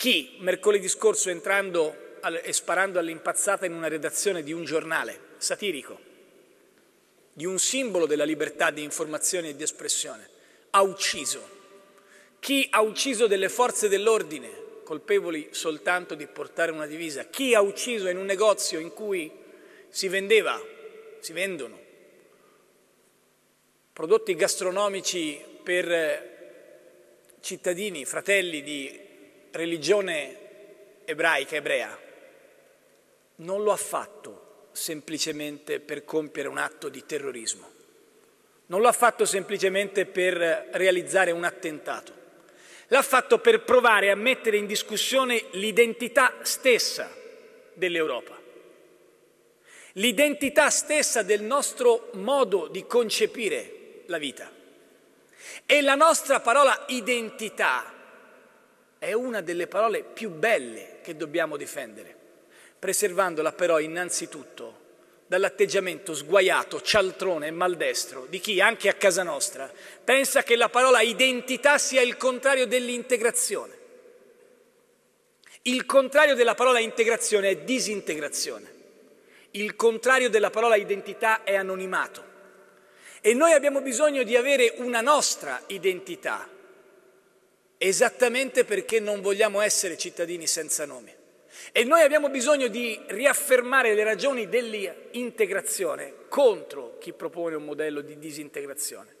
Chi mercoledì scorso entrando e sparando all'impazzata in una redazione di un giornale satirico, di un simbolo della libertà di informazione e di espressione, ha ucciso. Chi ha ucciso delle forze dell'ordine, colpevoli soltanto di portare una divisa, chi ha ucciso in un negozio in cui si vendeva, si vendono prodotti gastronomici per cittadini, fratelli di religione ebraica, ebrea, non lo ha fatto semplicemente per compiere un atto di terrorismo, non lo ha fatto semplicemente per realizzare un attentato, l'ha fatto per provare a mettere in discussione l'identità stessa dell'Europa, l'identità stessa del nostro modo di concepire la vita. E la nostra parola identità è una delle parole più belle che dobbiamo difendere, preservandola però innanzitutto dall'atteggiamento sguaiato, cialtrone e maldestro di chi, anche a casa nostra, pensa che la parola identità sia il contrario dell'integrazione. Il contrario della parola integrazione è disintegrazione. Il contrario della parola identità è anonimato. E noi abbiamo bisogno di avere una nostra identità, esattamente perché non vogliamo essere cittadini senza nome. E noi abbiamo bisogno di riaffermare le ragioni dell'integrazione contro chi propone un modello di disintegrazione.